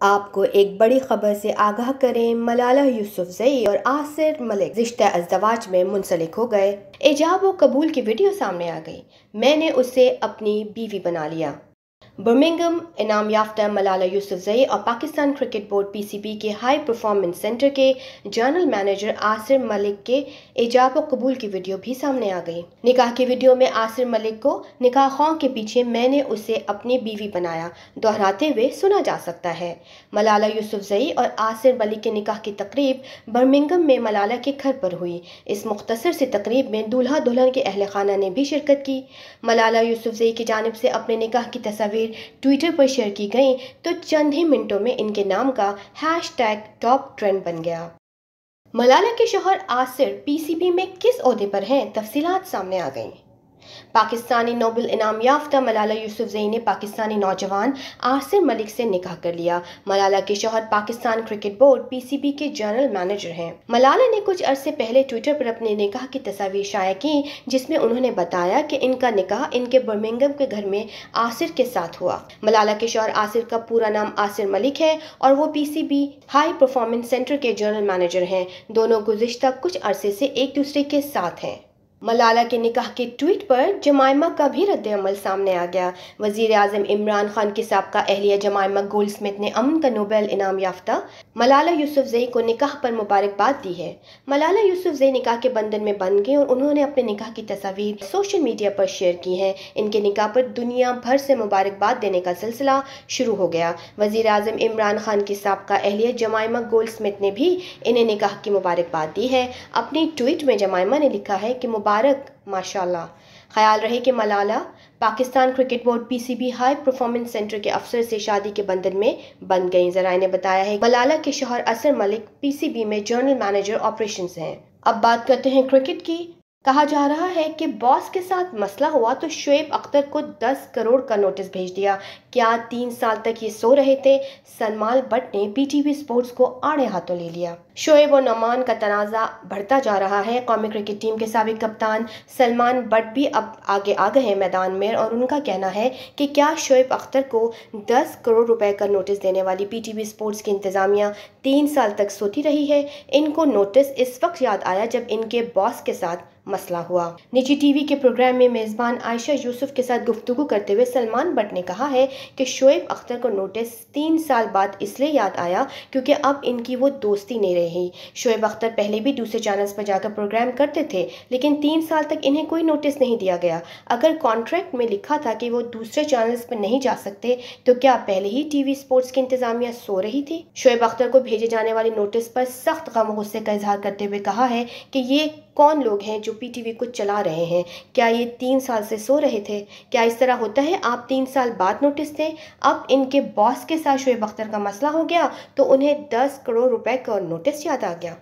आपको एक बड़ी खबर से आगाह करें, मलाला यूसुफजई और आसिर मलिक रिश्ता अजदवाज में मुंसलिक हो गए। एजाब व कबूल की वीडियो सामने आ गई। मैंने उसे अपनी बीवी बना लिया। बर्मिंगम, इनाम याफ्ता, मलाला यूसुफजई और पाकिस्तान क्रिकेट बोर्ड पीसीबी के हाई परफॉर्मेंस सेंटर के जनरल मैनेजर आसिर मलिक के एजाब और कबूल की वीडियो भी सामने आ गई। निकाह की वीडियो में आसिर मलिक को निकाह खौ के पीछे मैंने उसे अपनी बीवी बनाया, दोहराते हुए सुना जा सकता है। मलाला यूसुफजई और आसिर मलिक के निकाह की तकरीब बर्मिंगम में मलाला के घर पर हुई। इस मुख्तर से तकरीब में दूल्हा दुल्हन के अहल खाना ने भी शिरकत की। मलाला यूसुफजई की जानब से अपने निकाह की तस्वीर ट्विटर पर शेयर की गई तो चंद ही मिनटों में इनके नाम का हैश टॉप ट्रेंड बन गया। मलाला के शोहर आसिर पीसीबी में किस अहदे पर हैं? तफसीलात सामने आ गई। पाकिस्तानी नोबल इनाम याफ्ता मलाला यूसुफजई ने पाकिस्तानी नौजवान आसिर मलिक से निकाह कर लिया। मलाला के शोहर पाकिस्तान क्रिकेट बोर्ड पीसीबी के जनरल मैनेजर हैं। मलाला ने कुछ अरसे पहले ट्विटर पर अपने निकाह की तस्वीर शाया की, जिसमें उन्होंने बताया कि इनका निकाह इनके बर्मिंगम के घर में आसिर के साथ हुआ। मलाला के शोहर आसिर का पूरा नाम आसिर मलिक है और वो पीसीबी हाई परफॉर्मेंस सेंटर के जनरल मैनेजर हैं। दोनों गुजशत कुछ अरसे से एक दूसरे के साथ हैं। मलाला के निकाह के ट्वीट पर जमायमा का भी रद्द अमल सामने आ गया। वज़ीर अजम इमरान खान के सबका अहलिया जमायमा गोल्ड स्मिथ ने अमन का नोबेल इनाम याफ्ता। मलाला यूसुफजई को निकाह पर मुबारकबाद दी है। मलाला यूसुफजई निकाह के बंधन में बन गए और उन्होंने अपने निकाह की तस्वीर सोशल मीडिया पर शेयर की है। इनके निकाह पर दुनिया भर से मुबारकबाद देने का सिलसिला शुरू हो गया। वज़ीर अजम इमरान खान की सबका अहलिया जमायमा गोल्ड स्मिथ ने भी इन्हें निकाह की मुबारकबाद दी है। अपनी ट्वीट में जमायमा ने लिखा है कि मुबारक, माशाल्लाह। ख्याल रहे कि Malala, Pakistan cricket board PCB high performance centre के अफसर से शादी के बंधन में बन गई। जराए ने बताया है, मलाला के शोहर असर मलिक पीसीबी में जनरल मैनेजर ऑपरेशंस हैं। अब बात करते हैं क्रिकेट की। कहा जा रहा है कि बॉस के साथ मसला हुआ तो शुएब अख्तर को 10 करोड़ का नोटिस भेज दिया। क्या तीन साल तक ये सो रहे थे? सलमान बट ने पीटीवी स्पोर्ट्स को आड़े हाथों ले लिया। शोएब और नमान का तनाज़ा बढ़ता जा रहा है। कौमी क्रिकेट टीम के सबक कप्तान सलमान बट भी अब आगे आ गए हैं मैदान में और उनका कहना है कि क्या शोएब अख्तर को 10 करोड़ रुपए का नोटिस देने वाली पीटीवी स्पोर्ट्स की इंतज़ामिया तीन साल तक सोती रही है। इनको नोटिस इस वक्त याद आया जब इनके बॉस के साथ मसला हुआ। निजी टीवी के प्रोग्राम में मेज़बान आयशा यूसुफ के साथ गुफ्तु करते हुए सलमान बट ने कहा है कि शोएब अख्तर को नोटिस तीन साल बाद इसलिए याद आया क्योंकि अब इनकी वो दोस्ती नहीं रही। शोएब अख्तर पहले भी दूसरे चैनल्स पर जाकर प्रोग्राम करते थे, लेकिन तीन साल तक इन्हें कोई नोटिस नहीं दिया गया। अगर कॉन्ट्रैक्ट में लिखा था कि वो दूसरे चैनल्स पर नहीं जा सकते तो क्या पहले ही टीवी स्पोर्ट्स की इंतजामिया सो रही थी? शोएब अख्तर को भेजे जाने वाले नोटिस पर सख्त गम गुस्से का इजहार करते हुए कहा है कि ये कौन लोग हैं जो पीटीवी को चला रहे हैं? क्या ये तीन साल से सो रहे थे? क्या इस तरह होता है? आप तीन साल बाद नोटिस दें। अब इनके बॉस के साथ शुएब अख्तर का मसला हो गया तो उन्हें दस करोड़ रुपए का नोटिस याद आ गया।